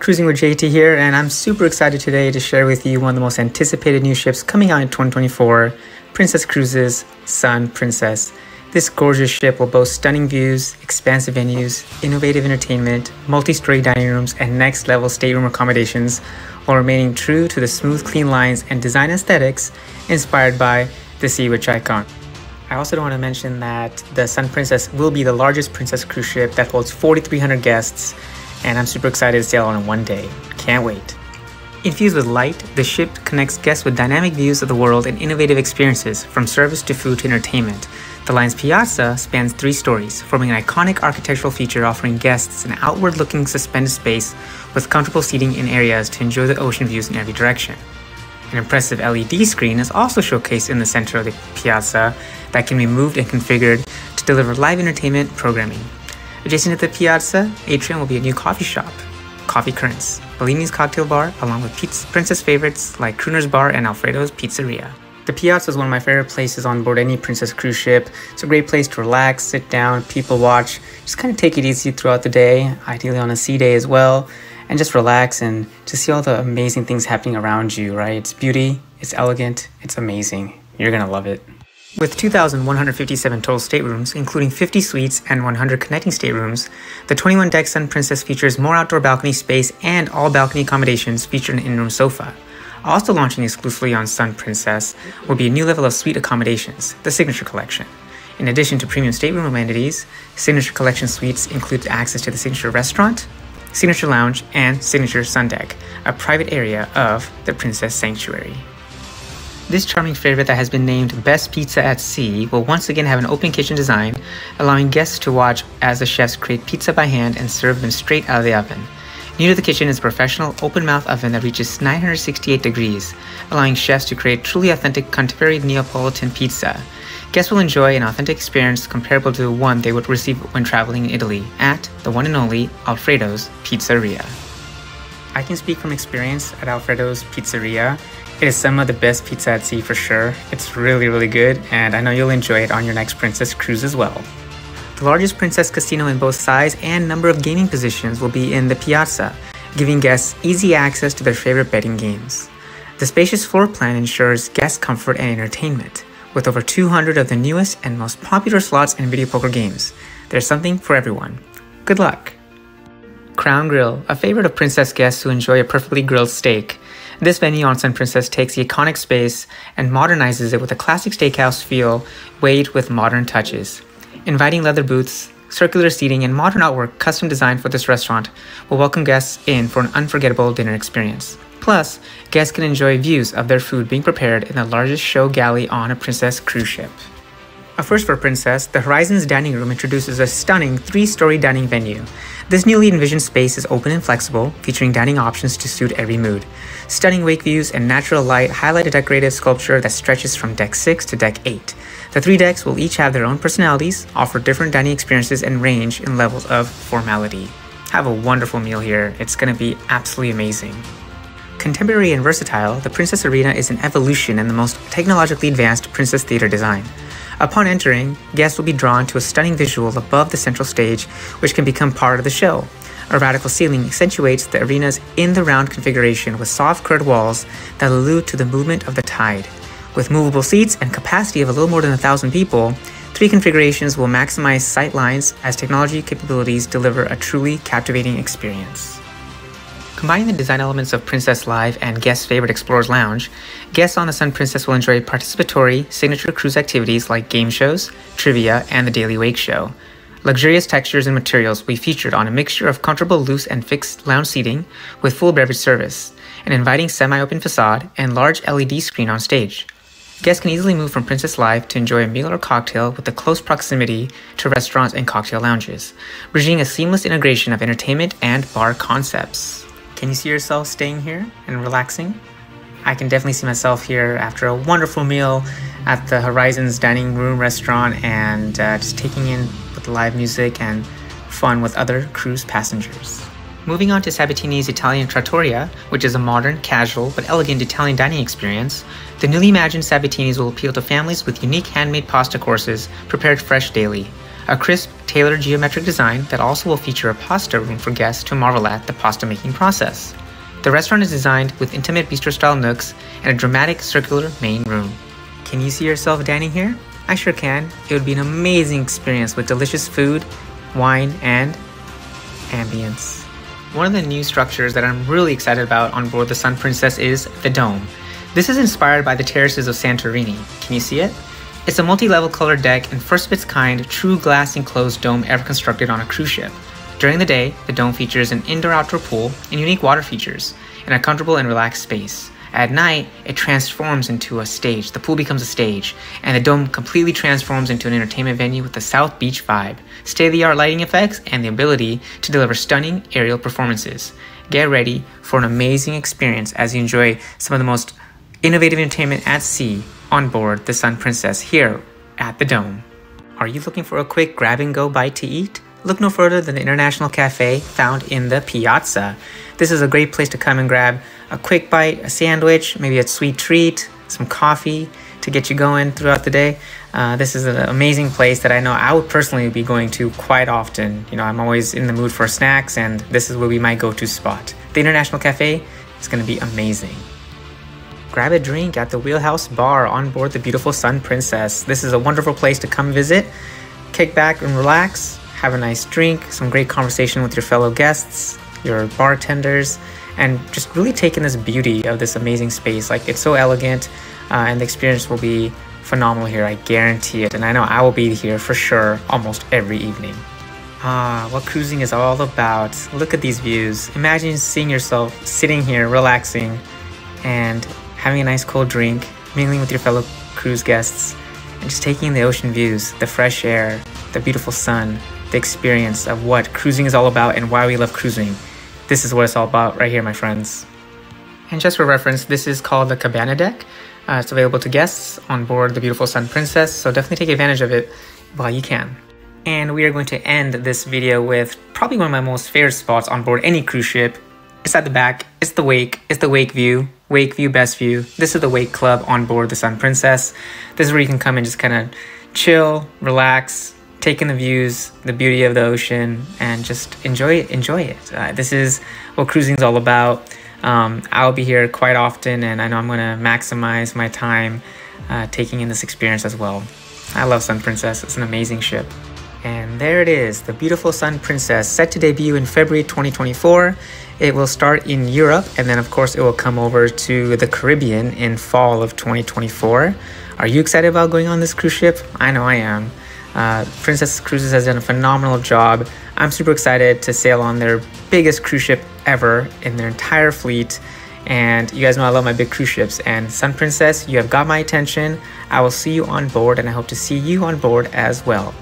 Cruising with JT here, and I'm super excited today to share with you one of the most anticipated new ships coming out in 2024 Princess Cruises Sun Princess. This gorgeous ship will boast stunning views, expansive venues, innovative entertainment, multi story dining rooms, and next level stateroom accommodations, while remaining true to the smooth, clean lines and design aesthetics inspired by the Sea Witch icon. I also don't want to mention that the Sun Princess will be the largest princess cruise ship that holds 4,300 guests, and I'm super excited to sail on it one day. Can't wait. Infused with light, the ship connects guests with dynamic views of the world and innovative experiences, from service to food to entertainment. The line's piazza spans three stories, forming an iconic architectural feature offering guests an outward looking suspended space with comfortable seating in areas to enjoy the ocean views in every direction. An impressive LED screen is also showcased in the center of the piazza that can be moved and configured to deliver live entertainment programming. Adjacent to the piazza atrium will be a new coffee shop, Coffee Currents, Bellini's cocktail bar, along with pizza, princess favorites like Crooner's Bar and Alfredo's Pizzeria. The piazza is one of my favorite places on board any princess cruise ship. It's a great place to relax, sit down, people watch, just kind of take it easy throughout the day, ideally on a sea day as well and just relax and to see all the amazing things happening around you, right? It's beauty, it's elegant, it's amazing. You're gonna love it. With 2,157 total staterooms, including 50 suites and 100 connecting staterooms, the 21 deck Sun Princess features more outdoor balcony space and all balcony accommodations feature an in-room sofa. Also launching exclusively on Sun Princess will be a new level of suite accommodations, the Signature Collection. In addition to premium stateroom amenities, Signature Collection suites include access to the Signature Restaurant, Signature Lounge, and Signature Sun Deck, a private area of the Princess Sanctuary. This charming favorite that has been named Best Pizza at Sea will once again have an open kitchen design, allowing guests to watch as the chefs create pizza by hand and serve them straight out of the oven. New to the kitchen is a professional open mouth oven that reaches 968 degrees, allowing chefs to create truly authentic contemporary Neapolitan pizza. Guests will enjoy an authentic experience comparable to the one they would receive when traveling in Italy at the one and only Alfredo's Pizzeria. I can speak from experience at Alfredo's Pizzeria. It is some of the best pizza at sea for sure. It's really, really good, and I know you'll enjoy it on your next Princess cruise as well. The largest Princess casino in both size and number of gaming positions will be in the Piazza, giving guests easy access to their favorite betting games. The spacious floor plan ensures guest comfort and entertainment with over 200 of the newest and most popular slots and video poker games. There's something for everyone. Good luck! Crown Grill, a favorite of Princess guests who enjoy a perfectly grilled steak. This venue on Sun Princess takes the iconic space and modernizes it with a classic steakhouse feel, weighed with modern touches. Inviting leather booths, circular seating, and modern artwork custom designed for this restaurant will welcome guests in for an unforgettable dinner experience. Plus, guests can enjoy views of their food being prepared in the largest show galley on a Princess cruise ship. A first for Princess, the Horizons Dining Room introduces a stunning three story dining venue. This newly envisioned space is open and flexible, featuring dining options to suit every mood. Stunning wake views and natural light highlight a decorative sculpture that stretches from deck 6 to deck 8. The three decks will each have their own personalities, offer different dining experiences, and range in levels of formality. Have a wonderful meal here, it's gonna be absolutely amazing. Contemporary and versatile, the Princess Arena is an evolution in the most technologically advanced Princess Theater design. Upon entering, guests will be drawn to a stunning visual above the central stage, which can become part of the show. A radical ceiling accentuates the arena's in the round configuration with soft curved walls that allude to the movement of the tide. With movable seats and capacity of a little more than a thousand people, three configurations will maximize sight lines as technology capabilities deliver a truly captivating experience. Combining the design elements of Princess Live and guest favorite Explorers Lounge, guests on the Sun Princess will enjoy participatory signature cruise activities like game shows, trivia, and the Daily Wake Show. Luxurious textures and materials will be featured on a mixture of comfortable loose and fixed lounge seating with full beverage service, an inviting semi-open facade, and large LED screen on stage. Guests can easily move from Princess Live to enjoy a meal or cocktail with the close proximity to restaurants and cocktail lounges, bridging a seamless integration of entertainment and bar concepts. Can you see yourself staying here and relaxing? I can definitely see myself here after a wonderful meal at the Horizons Dining Room restaurant and uh, just taking in with live music and fun with other cruise passengers. Moving on to Sabatini's Italian Trattoria, which is a modern, casual, but elegant Italian dining experience, the newly imagined Sabatini's will appeal to families with unique handmade pasta courses prepared fresh daily. A crisp, tailored geometric design that also will feature a pasta room for guests to marvel at the pasta making process. The restaurant is designed with intimate bistro style nooks and a dramatic circular main room. Can you see yourself dining here? I sure can. It would be an amazing experience with delicious food, wine, and ambience. One of the new structures that I'm really excited about on board the Sun Princess is the Dome. This is inspired by the terraces of Santorini. Can you see it? It's a multi-level colored deck and first of its kind true glass enclosed dome ever constructed on a cruise ship. During the day, the dome features an indoor-outdoor pool and unique water features, and a comfortable and relaxed space. At night, it transforms into a stage. The pool becomes a stage, and the dome completely transforms into an entertainment venue with the South Beach vibe, state of the art lighting effects, and the ability to deliver stunning aerial performances. Get ready for an amazing experience as you enjoy some of the most innovative entertainment at sea on board the Sun Princess here at the Dome. Are you looking for a quick grab and go bite to eat? Look no further than the International Cafe found in the Piazza. This is a great place to come and grab a quick bite, a sandwich, maybe a sweet treat, some coffee to get you going throughout the day. Uh, this is an amazing place that I know I would personally be going to quite often. You know, I'm always in the mood for snacks, and this is where we might go-to spot. The International Cafe is going to be amazing. Grab a drink at the Wheelhouse Bar on board the beautiful Sun Princess. This is a wonderful place to come visit, kick back and relax, have a nice drink, some great conversation with your fellow guests, your bartenders, and just really take in this beauty of this amazing space. Like it's so elegant, uh, and the experience will be phenomenal here. I guarantee it, and I know I will be here for sure almost every evening. Ah, what cruising is all about. Look at these views. Imagine seeing yourself sitting here, relaxing, and having a nice cold drink, mingling with your fellow cruise guests, and just taking in the ocean views, the fresh air, the beautiful sun, the experience of what cruising is all about and why we love cruising. This is what it's all about right here, my friends. And just for reference, this is called the Cabana Deck. Uh, it's available to guests on board the beautiful Sun Princess, so definitely take advantage of it while you can. And we are going to end this video with probably one of my most favorite spots on board any cruise ship. It's at the back, it's the wake, it's the wake view, wake view, best view. This is the wake club on board the Sun Princess. This is where you can come and just kind of chill, relax, take in the views, the beauty of the ocean, and just enjoy it. Enjoy it. Uh, this is what cruising is all about. Um, I'll be here quite often, and I know I'm going to maximize my time uh, taking in this experience as well. I love Sun Princess. It's an amazing ship. And there it is, the beautiful Sun Princess, set to debut in February 2024. It will start in Europe, and then of course it will come over to the Caribbean in fall of 2024. Are you excited about going on this cruise ship? I know I am. Uh, Princess Cruises has done a phenomenal job. I'm super excited to sail on their biggest cruise ship ever in their entire fleet. And you guys know I love my big cruise ships. And Sun Princess, you have got my attention. I will see you on board, and I hope to see you on board as well.